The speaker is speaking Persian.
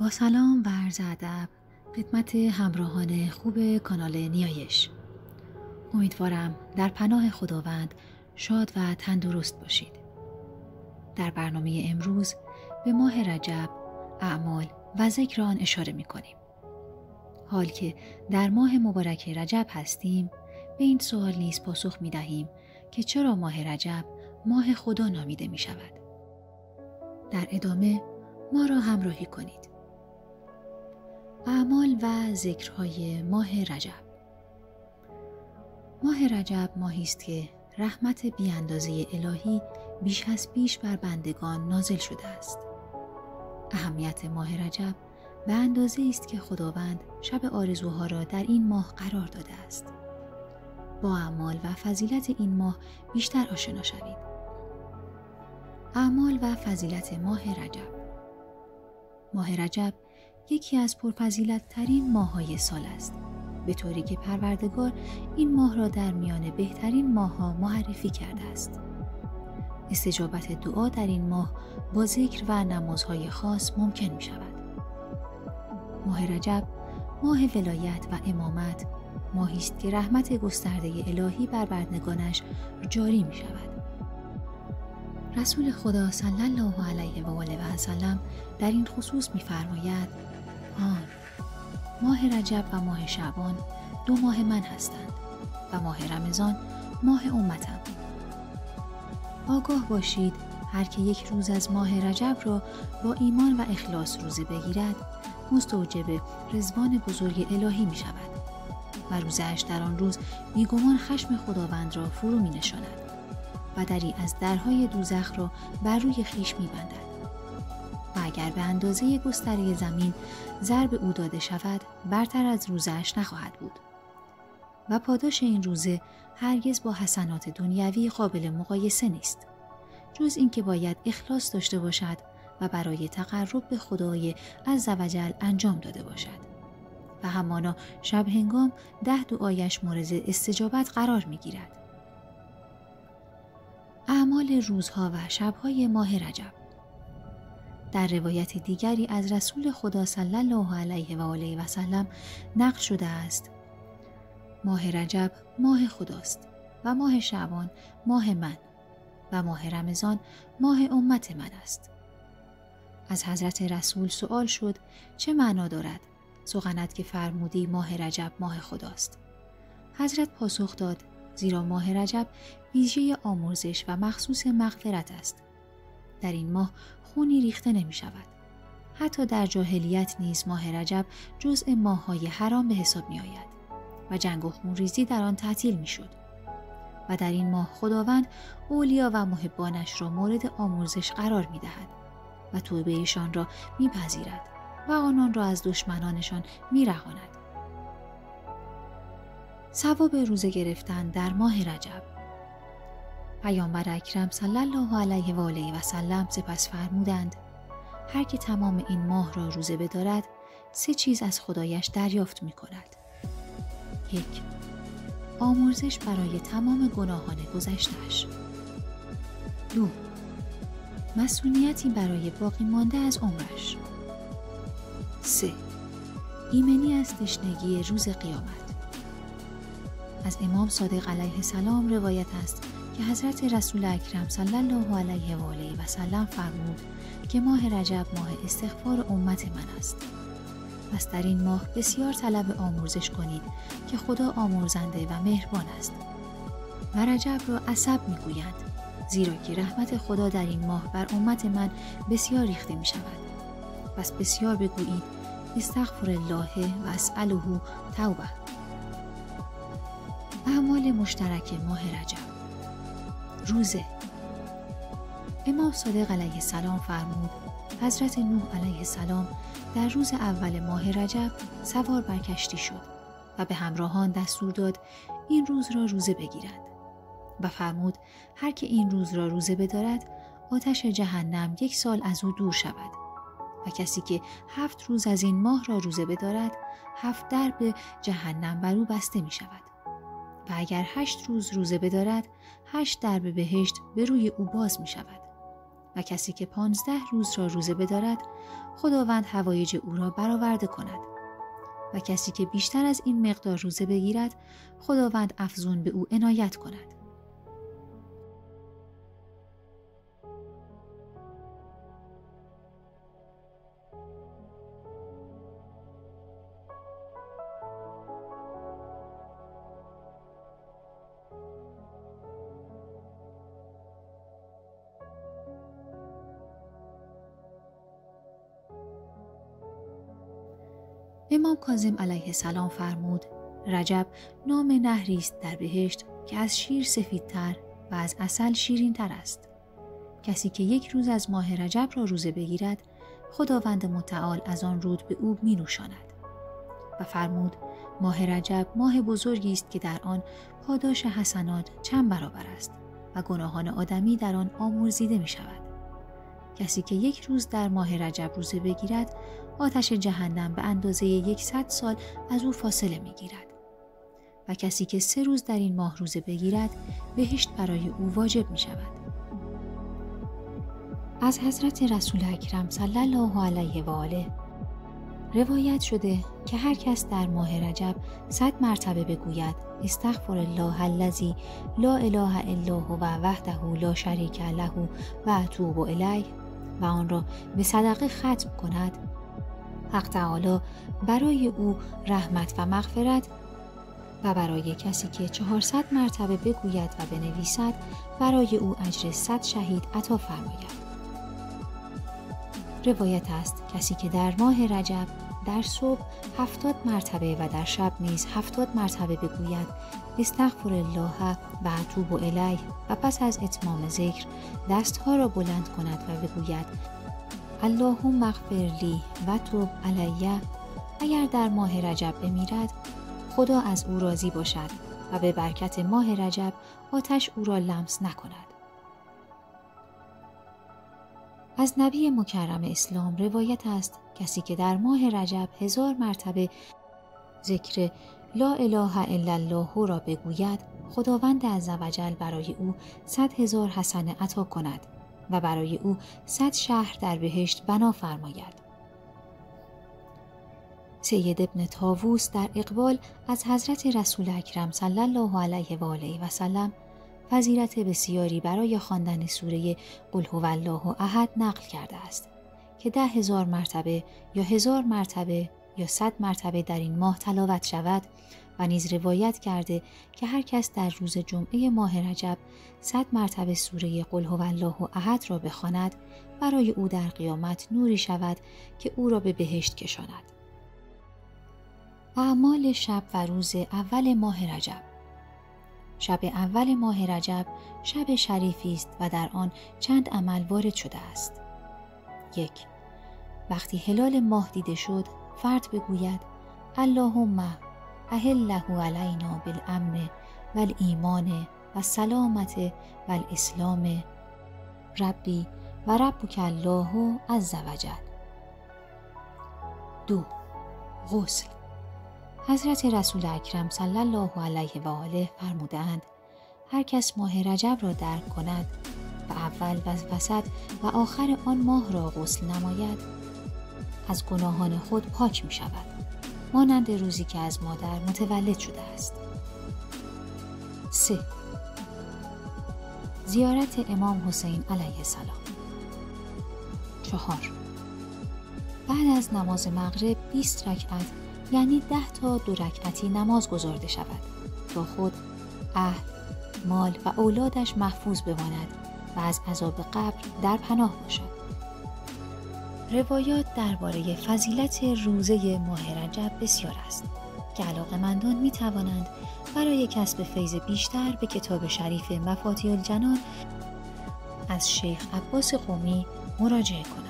با سلام و عرض ادب خدمت همراهان خوب کانال نیایش. امیدوارم در پناه خداوند شاد و تندرست باشید. در برنامه امروز به ماه رجب اعمال و ذکر آن اشاره می کنیم حال که در ماه مبارک رجب هستیم به این سوال نیز پاسخ می دهیم که چرا ماه رجب ماه خدا نامیده می شود در ادامه ما را همراهی کنید. اعمال و ذکرهای ماه رجب. ماه رجب ماهی است که رحمت بیاندازه الهی بیش از بیش بر بندگان نازل شده است. اهمیت ماه رجب به اندازه است که خداوند شب آرزوها را در این ماه قرار داده است. با اعمال و فضیلت این ماه بیشتر آشنا شوید. اعمال و فضیلت ماه رجب. ماه رجب یکی از پرفضیلت ترین ماه های سال است. به طوری که پروردگار این ماه را در میان بهترین ماه ها معرفی کرده است. استجابت دعا در این ماه با ذکر و نمازهای خاص ممکن می شود ماه رجب ماه ولایت و امامت ماهی است که رحمت گسترده الهی بر بردگانش جاری می شود رسول خدا صلی الله علیه و آله و سلم در این خصوص میفرماید آن. ماه رجب و ماه شعبان دو ماه من هستند و ماه رمضان ماه امتم. آگاه باشید هر که یک روز از ماه رجب را با ایمان و اخلاص روزه بگیرد مستوجب رزوان بزرگ الهی می شود و روزش در آن روز بیگمان خشم خداوند را فرو می نشاند. و دری از درهای دوزخ را بر روی خیش می بندد. اگر به اندازه گستره زمین ضرب او داده شود برتر از روزش نخواهد بود. و پاداش این روزه هرگز با حسنات دنیوی قابل مقایسه نیست. جز اینکه باید اخلاص داشته باشد و برای تقرب به خدای عزوجل انجام داده باشد. و همانا شب هنگام ده دعایش مورد استجابت قرار می گیرد. اعمال روزها و شبهای ماه رجب در روایت دیگری از رسول خدا صلی الله علیه و آله و سلم نقل شده است. ماه رجب ماه خداست و ماه شعبان ماه من و ماه رمضان ماه امت من است. از حضرت رسول سوال شد چه معنا دارد سخنت که فرمودی ماه رجب ماه خداست؟ حضرت پاسخ داد زیرا ماه رجب ویژه آمرزش و مخصوص مغفرت است. در این ماه خونی ریخته نمی شود. حتی در جاهلیت نیز ماه رجب جزء ماههای حرام به حساب می آید و جنگ و خونریزی در آن تعطیل می شد. و در این ماه خداوند اولیا و محبانش را مورد آموزش قرار می دهد و توبهشان را می پذیرد و آنان را از دشمنانشان می رهاند. ثواب روزه گرفتن در ماه رجب پیامبر اکرم صلی الله علیه و آله و سلم سپس فرمودند هر که تمام این ماه را روزه بدارد سه چیز از خدایش دریافت می کند یک آمرزش برای تمام گناهان گذشتهش دو مسئولیتی برای باقی مانده از عمرش. سه ایمنی از تشنگی روز قیامت. از امام صادق علیه السلام روایت است که حضرت رسول اکرم صلی الله علیه و آله و سلم فرمود که ماه رجب ماه استغفار امت من است. پس در این ماه بسیار طلب آموزش کنید که خدا آمرزنده و مهربان است. و رجب را عصب می‌گویند زیرا که رحمت خدا در این ماه بر امت من بسیار ریخته می شود پس بسیار بگویید استغفر الله و اسأله توبه. اعمال مشترک ماه رجب. روزه. امام صادق علیه السلام فرمود حضرت نوح علیه السلام در روز اول ماه رجب سوار بر کشتی شد و به همراهان دستور داد این روز را روزه بگیرند و فرمود هر که این روز را روزه بدارد آتش جهنم یک سال از او دور شود و کسی که هفت روز از این ماه را روزه بدارد هفت درب جهنم بر او بسته می شود و اگر هشت روز روزه بدارد هشت درب بهشت به روی او باز می شود و کسی که پانزده روز را روزه بدارد خداوند هوایج او را برآورده کند. و کسی که بیشتر از این مقدار روزه بگیرد خداوند افزون به او عنایت کند. امام کاظم علیه السلام فرمود رجب نام نهری است در بهشت که از شیر سفیدتر و از اصل شیرین تر است. کسی که یک روز از ماه رجب را روزه بگیرد خداوند متعال از آن رود به او می نوشاند و فرمود ماه رجب ماه بزرگی است که در آن پاداش حسنات چند برابر است و گناهان آدمی در آن آمرزیده می شود کسی که یک روز در ماه رجب روزه بگیرد آتش جهنم به اندازه یکصد سال از او فاصله می گیرد. و کسی که سه روز در این ماه روزه بگیرد بهشت برای او واجب می شود. از حضرت رسول اکرم صلی الله علیه و آله روایت شده که هر کس در ماه رجب صد مرتبه بگوید استغفر الله الذی لا اله الا هو وحده لا شریک له و اتوب الیه و آن را به صدقه ختم کند. حق تعالی برای او رحمت و مغفرت و برای کسی که چهارصد مرتبه بگوید و بنویسد برای او اجر صد شهید عطا فرماید. روایت است کسی که در ماه رجب در صبح هفتاد مرتبه و در شب نیز هفتاد مرتبه بگوید. استغفر الله و اتوب الیه. و پس از اتمام ذکر دستها را بلند کند و بگوید اللهم اغفر لی و توب علیه. اگر در ماه رجب بمیرد خدا از او راضی باشد و به برکت ماه رجب آتش او را لمس نکند. از نبی مکرم اسلام روایت است. کسی که در ماه رجب هزار مرتبه ذکر لا اله الا الله را بگوید خداوند عزوجل برای او صد هزار حسنه عطا کند و برای او صد شهر در بهشت بنا فرماید. سید ابن تاووس در اقبال از حضرت رسول اکرم صلی الله علیه و آله و سلم فضیلت بسیاری برای خواندن سوره قل هو الله احد نقل کرده است که ده هزار مرتبه یا هزار مرتبه یا صد مرتبه در این ماه تلاوت شود و نیز روایت کرده که هر کس در روز جمعه ماه رجب صد مرتبه سوره قل هو الله احد را بخواند برای او در قیامت نوری شود که او را به بهشت کشاند. اعمال شب و روز اول ماه رجب شب اول ماه رجب شب شریفی است و در آن چند عمل وارد شده است. یک وقتی هلال ماه دیده شد فرد بگوید اللهم اهله علینا بالامن و الایمان و سلامت و الاسلام. ربی و ربک الله عز وجل دو غسل. حضرت رسول اکرم صلی الله علیه و آله فرمودند هر کس ماه رجب را درک کند و اول و وسط و آخر آن ماه را غسل نماید از گناهان خود پاک می شود مانند روزی که از مادر متولد شده است. 3. زیارت امام حسین علیه السلام. چهار. بعد از نماز مغرب 20 رکعت یعنی ده تا دو رکعتی نماز گذارده شود تا خود اهل مال و اولادش محفوظ بماند و از عذاب قبر در پناه باشد روایات درباره فضیلت روزه ماه رجب بسیار است که علاقمندان می توانند برای کسب فیض بیشتر به کتاب شریف مفاتی الجنان از شیخ عباس قومی مراجعه کنند.